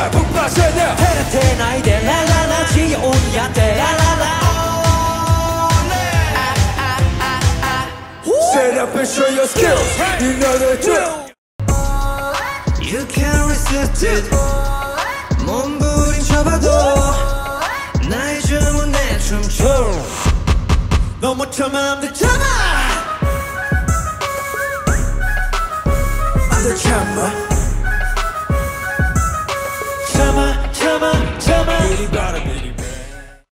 잘 북마셔냐 테레테 나이데 랄라라 up and show your skills You know the drill You can't resist it. 몸부림쳐봐도 나의 춤은 내 춤춰 너 못하면 안 되잖아 안돼 참아